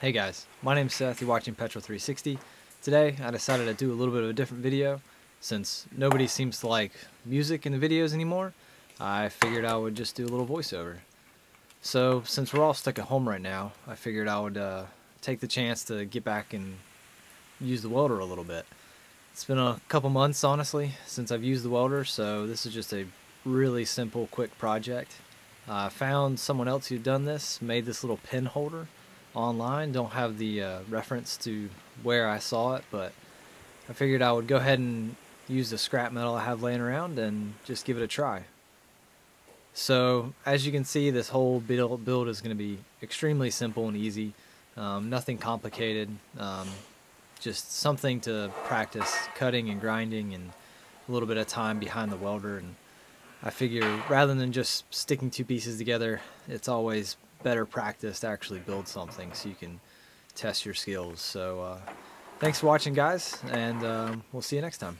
Hey guys, my name's Seth, you're watching Petrol 360. Today I decided to do a little bit of a different video. Since nobody seems to like music in the videos anymore, I figured I would just do a little voiceover. So since we're all stuck at home right now, I figured I would uh, take the chance to get back and use the welder a little bit. It's been a couple months honestly since I've used the welder, so this is just a really simple quick project. I uh, found someone else who'd done this, made this little pin holder online. Don't have the uh, reference to where I saw it, but I figured I would go ahead and use the scrap metal I have laying around and just give it a try. So as you can see, this whole build, build is going to be extremely simple and easy. Um, nothing complicated. Um, just something to practice cutting and grinding and a little bit of time behind the welder. And I figure rather than just sticking two pieces together, it's always better practice to actually build something so you can test your skills. So uh, thanks for watching guys and um, we'll see you next time.